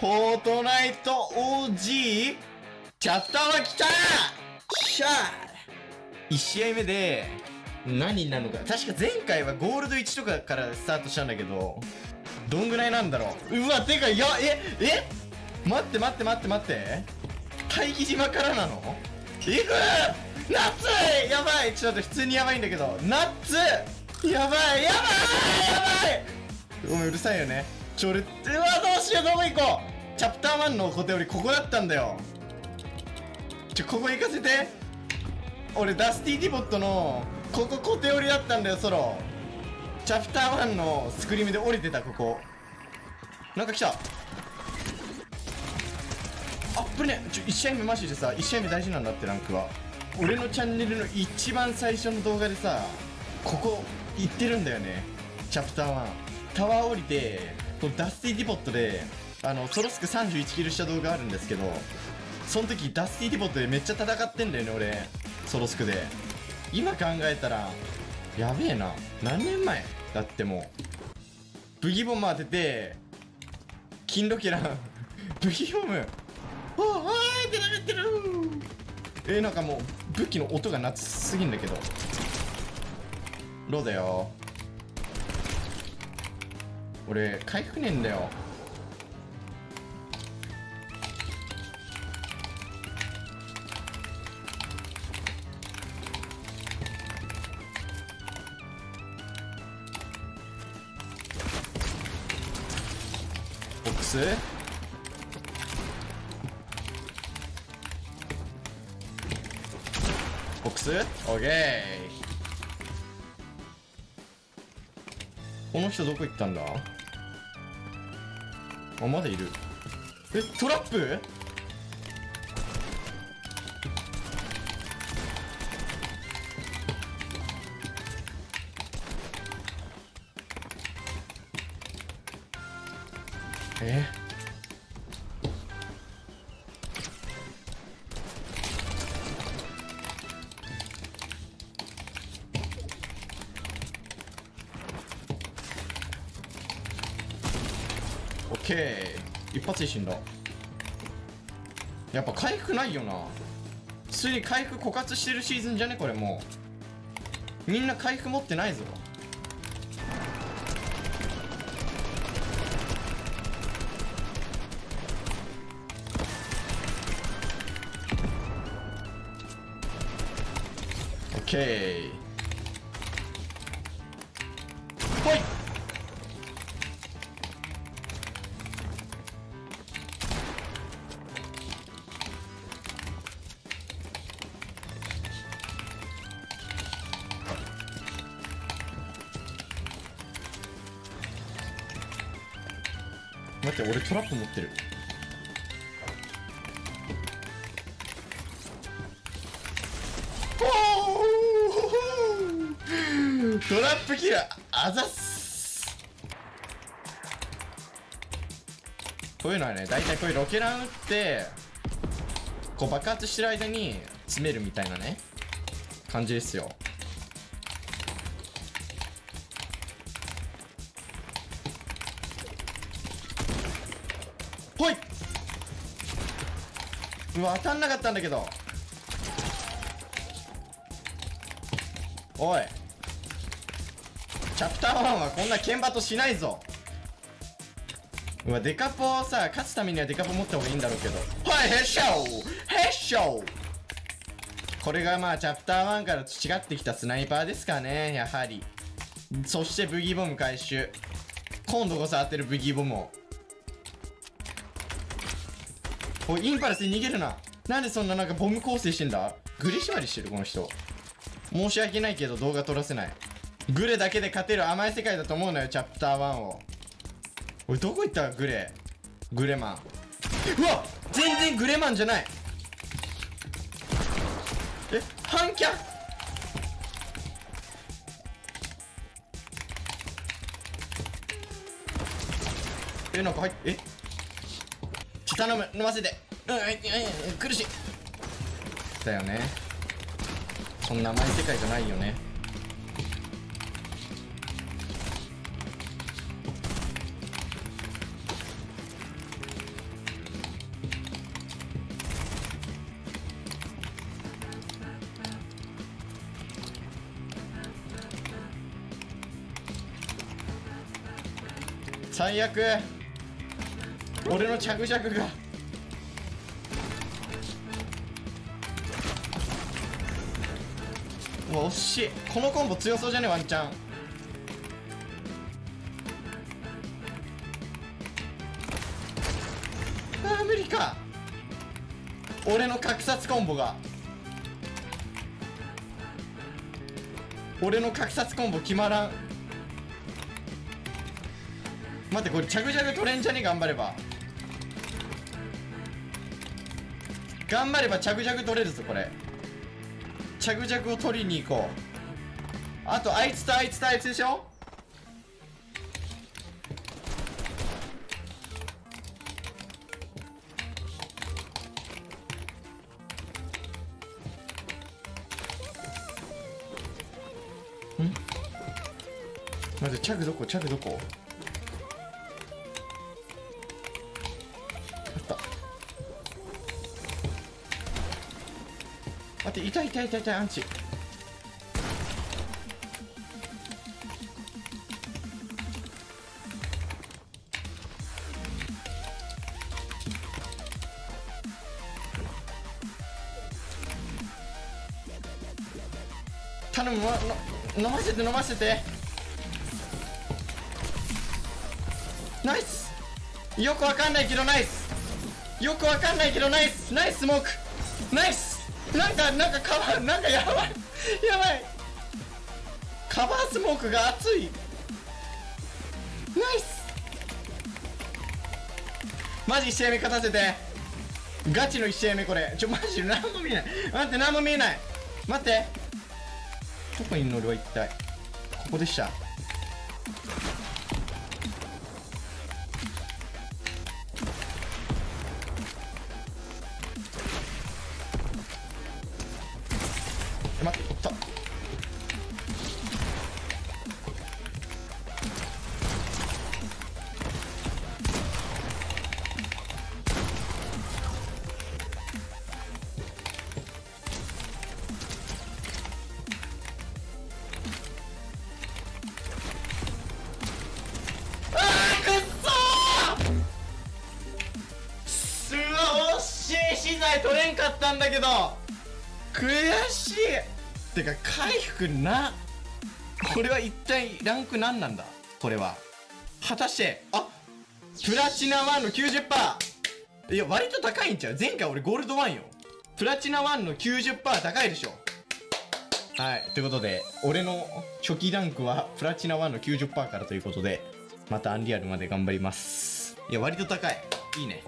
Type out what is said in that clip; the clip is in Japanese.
フォートナイト OG チャプターは来たしゃー！1試合目で何になるのか。確か前回はゴールド1とかからスタートしたんだけどどんぐらいなんだろう？うわてかい！やええ？待って待って待って待って。待機島からなの？いく夏やばい！ちょっと普通にやばいんだけどナッツやばい！やばい！やばい！ごめんうるさいよね。ちょ俺うわどうしようどこ行こう。チャプター1の小手よりここだったんだよ。ちょここ行かせて。俺ダスティ・ディボットのここ小手寄りだったんだよソロ。チャプター1のスクリームで降りてたここ。なんか来た。あっぶねちょ1試合目マジでさ1試合目大事なんだってランクは。俺のチャンネルの一番最初の動画でさここ行ってるんだよね。チャプター1タワー降りてこのダスティ・ディボットであのソロスク31キルした動画あるんですけどその時ダスティ・ディボットでめっちゃ戦ってんだよね俺ソロスクで。今考えたらやべえな。何年前？だってもうブギボム当てて金ロケラン ブギボム。おおーってなってる。えー、なんかもう武器の音が夏すぎんだけど。ローだよ？俺回復ねえんだよ。ボックス？ボックス？オッケー。この人どこ行ったんだ？あまだいる。えトラップ？え？オッケー。一発で死んだ。やっぱ回復ないよな。普通に回復枯渇してるシーズンじゃね？これもう。みんな回復持ってないぞ。オッケー。ほい。待って俺トラップ持ってる。トラップキラーあざっす。こういうのはね大体こういうロケラン打ってこう爆発してる間に詰めるみたいなね感じですよ。ほい。うわ当たんなかったんだけど。おい。チャプター1はこんな剣バトしないぞ。うわデカポをさ勝つためにはデカポ持った方がいいんだろうけど。はいヘッショーヘッショーこれがまあチャプター1から培ってきたスナイパーですかねやはり。そしてブギーボム回収。今度こそ当てるブギーボムを。おいインパルスに逃げるな。なんでそんななんかボム構成してんだ？グレ縛りしてるこの人。申し訳ないけど動画撮らせない。グレだけで勝てる甘い世界だと思うのよチャプター1を。おいどこ行った？グレ。グレマン。うわ全然グレマンじゃない。え？反キャ？えなんか入っえ？頼む飲ませて。うんうんうん苦しいだよねそんな甘い世界じゃないよね最悪俺の着々が。うわ惜しい。このコンボ強そうじゃねワンチャン。あー無理か。俺の格殺コンボが。俺の格殺コンボ決まらん。待ってこれ着々取れんじゃね頑張れば。頑張れば着々取れるぞこれ。着々を取りに行こう。あとあいつとあいつとあいつでしょ？ん？待ってチャグどこ？チャグどこ？って痛い痛い痛い痛いアンチ。頼む飲ませて飲ませて。ナイス。よくわかんないけどナイス。よくわかんないけどナイス。ナイススモーク。ナイス。なんかなんかカバーなんかやばいやばい。カバースモークが熱い。ナイス。マジ1試合目勝たせて。ガチの1試合目これ。ちょマジ何も見えない。待って何も見えない。待って。どこにいるの俺は一体ここでした。い資材取れんかったんだけど悔しい。てか回復なこれは一体ランク何なんだ？これは。果たしてあプラチナ1の90%いや割と高いんちゃう？前回俺ゴールド1よ。プラチナ1の90%高いでしょ。はいということで俺の初期ランクはプラチナ1の90%からということでまたアンリアルまで頑張ります。いや割と高い。いいね。